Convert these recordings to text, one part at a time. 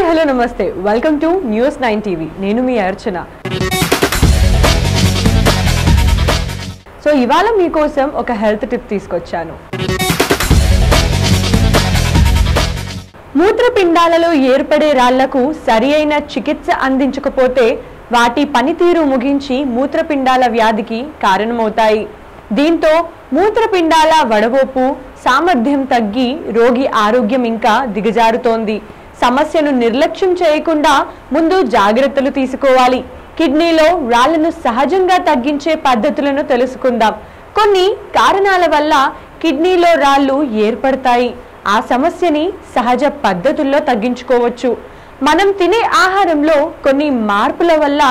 Hi hello namaste. Welcome to news nine TV. నేను మీ అర్చన. So ఇవాళ మీకోసం ఒక హెల్త్ టిప్ తీసుకొచ్చాను. మూత్రపిండాలలో ఏర్పడే రాళ్ళకు సరి అయిన చికిత్స అందించకపోతే వాటి పనితీరు ముగించి మూత్రపిండాల వ్యాధికి కారణమవుతాయి. దీంతో మూత్రపిండాల వడవోపు సామర్థ్యం తగ్గి రోగి ఆరోగ్యం ఇంకా దిగజారుతోంది. సమస్యను నిర్లక్ష్యం చేయకుండా ముందు జాగ్రత్తలు తీసుకోవాలి. కిడ్నీలో రాళ్ళను సహజంగా తగ్గించే పద్ధతులను తెలుసుకుందాం. కొన్ని కారణాల వల్ల కిడ్నీలో రాళ్ళు ఏర్పడతాయి. ఆ సమస్యని సహజ పద్ధతుల్లో తగ్గించుకోవచ్చు. మనం తినే ఆహారంలో కొన్ని మార్పుల వల్ల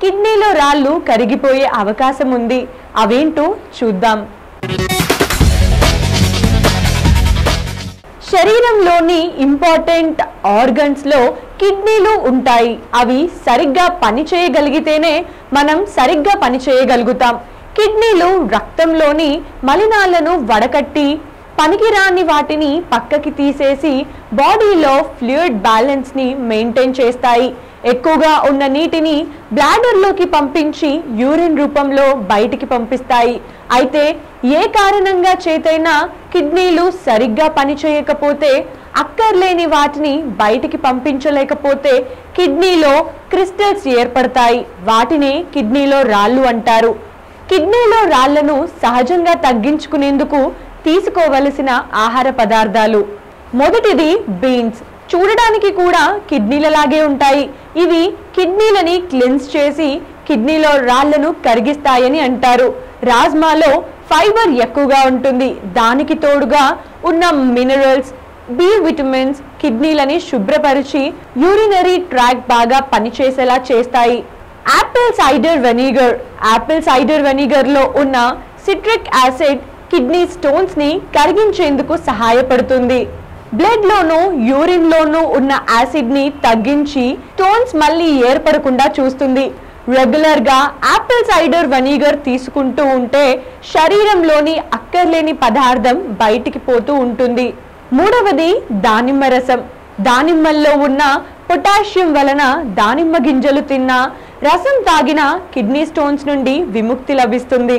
కిడ్నీలో రాళ్ళు కరిగిపోయే అవకాశం ఉంది. అవేంటో చూద్దాం. శరీరంలోని ఇంపార్టెంట్ ఆర్గన్స్లో కిడ్నీలు ఉంటాయి. అవి సరిగ్గా పని చేయగలిగితేనే మనం సరిగ్గా పని చేయగలుగుతాం. కిడ్నీలు రక్తంలోని మలినాలను వడకట్టి పనికిరాని వాటిని పక్కకి తీసేసి బాడీలో ఫ్లూయిడ్ బ్యాలెన్స్ని మెయింటైన్ చేస్తాయి. ఎక్కువగా ఉన్న నీటిని బ్లాడర్లోకి పంపించి యూరిన్ రూపంలో బయటికి పంపిస్తాయి. అయితే ఏ కారణంగా చేతైనా కిడ్నీలు సరిగ్గా పనిచేయకపోతే అక్కర్లేని వాటిని బయటికి పంపించలేకపోతే కిడ్నీలో క్రిస్టల్స్ ఏర్పడతాయి. వాటిని కిడ్నీలో రాళ్ళు అంటారు. కిడ్నీలో రాళ్ళను సహజంగా తగ్గించుకునేందుకు తీసుకోవలసిన ఆహార పదార్థాలు. మొదటిది బీన్స్. చూడడానికి కూడా కిడ్నీలలాగే ఉంటాయి. ఇవి కిడ్నీలని క్లెన్స్ చేసి కిడ్నీలో రాళ్ళను కరిగిస్తాయని అంటారు. రాజ్మాలో ఫైబర్ ఎక్కువగా ఉంటుంది. దానికి తోడుగా ఉన్న మినరల్స్ బి విటమిన్స్ కిడ్నీలని శుభ్రపరిచి యూరినరీ ట్రాక్ బాగా పనిచేసేలా చేస్తాయి. Apple cider vinegar. Apple cider వెనీగర్లో ఉన్న సిట్రిక్ యాసిడ్ కిడ్నీ స్టోన్స్ని కరిగించేందుకు సహాయపడుతుంది. బ్లడ్ లోను యూరిన్ లోను ఉన్న యాసిడ్ని తగ్గించి స్టోన్స్ మళ్ళీ ఏర్పడకుండా చూస్తుంది. రెగ్యులర్గా యాపిల్ సైడర్ వెనిగర్ తీసుకుంటూ ఉంటే శరీరంలోని అక్కర్లేని పదార్థం బయటికి పోతూ ఉంటుంది. మూడవది దానిమ్మ రసం. దానిమ్మల్లో ఉన్న పొటాషియం వలన దానిమ్మ గింజలు తిన్నా రసం తాగిన కిడ్నీ స్టోన్స్ నుండి విముక్తి లభిస్తుంది.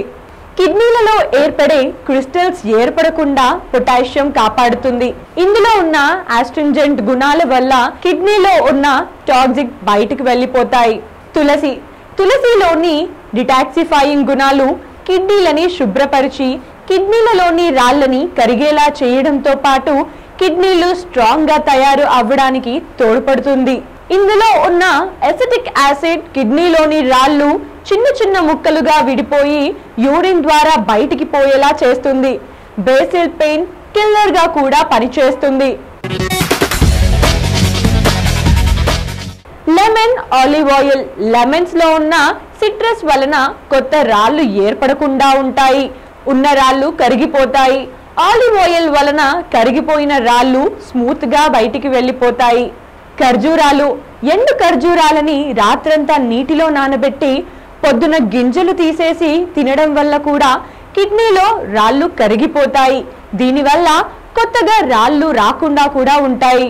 కిడ్నీలలో ఏర్పడే క్రిస్టల్స్ ఏర్పడకుండా పొటాషియం కాపాడుతుంది. ఇందులో ఉన్న ఆస్ట్రింజెంట్ గుణాల వల్ల కిడ్నీలో ఉన్న టాక్సిక్ బయటకు వెళ్ళిపోతాయి. తులసి. తులసిలోని డిటాక్సిఫైయింగ్ గుణాలు కిడ్నీలని శుభ్రపరిచి కిడ్నీలలోని రాళ్ళని కరిగేలా చేయడంతో పాటు కిడ్నీలు స్ట్రాంగ్గా తయారు అవ్వడానికి తోడ్పడుతుంది. ఇందులో ఉన్న ఎసిటిక్ యాసిడ్ కిడ్నీలోని రాళ్ళు చిన్న చిన్న ముక్కలుగా విడిపోయి యూరిన్ ద్వారా బయటికి పోయేలా చేస్తుంది. బేసిల్ పెయిన్ కిల్లర్గా కూడా పనిచేస్తుంది. లెమన్ ఆలివ్ ఆయిల్ లెమన్స్లో ఉన్న సిట్రస్ వలన కొత్త రాళ్ళు ఏర్పడకుండా ఉంటాయి. ఉన్న రాళ్ళు కరిగిపోతాయి. ఆలివ్ ఆయిల్ వలన కరిగిపోయిన రాళ్ళు స్మూత్గా బయటికి వెళ్ళిపోతాయి. ఖర్జూరాలు ఎండు ఖర్జూరాలని రాత్రంతా నీటిలో నానబెట్టి పొద్దున గింజలు తీసేసి తినడం వల్ల కూడా కిడ్నీలో రాళ్ళు కరిగిపోతాయి. దీనివల్ల కొత్తగా రాళ్ళు రాకుండా కూడా ఉంటాయి.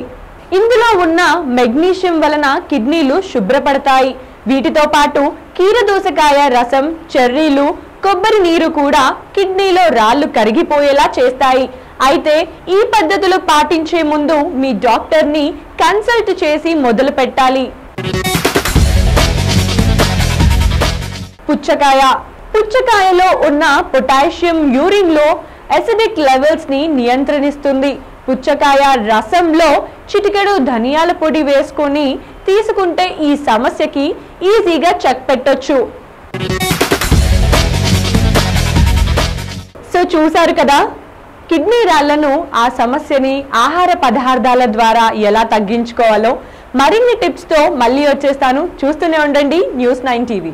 ఇందులో ఉన్న మెగ్నీషియం వలన కిడ్నీలు శుభ్రపడతాయి. వీటితో పాటు కీరదోసకాయ రసం చెర్రీలు కొబ్బరి నీరు కూడా కిడ్నీలో రాళ్ళు కరిగిపోయేలా చేస్తాయి. అయితే ఈ పద్ధతులు పాటించే ముందు మీ డాక్టర్ని కన్సల్ట్ చేసి మొదలు పెట్టాలి పుచ్చకాయ. పుచ్చకాయలో ఉన్న పొటాషియం యూరిన్లో అసిడిక్ లెవెల్స్ని నియంత్రణిస్తుంది. పుచ్చకాయ రసంలో చిటికెడు ధనియాల పొడి వేసుకొని తీసుకుంటే ఈ సమస్యకి ఈజీగా చెక్ పెట్టొచ్చు. సో చూసారు కదా కిడ్నీ రాళ్ళను ఆ సమస్యని ఆహార పదార్థాల ద్వారా ఎలా తగ్గించుకోవాలో మరిన్ని టిప్స్తో మళ్ళీ వచ్చేస్తాను. చూస్తూనే ఉండండి న్యూస్ నైన్ టీవీ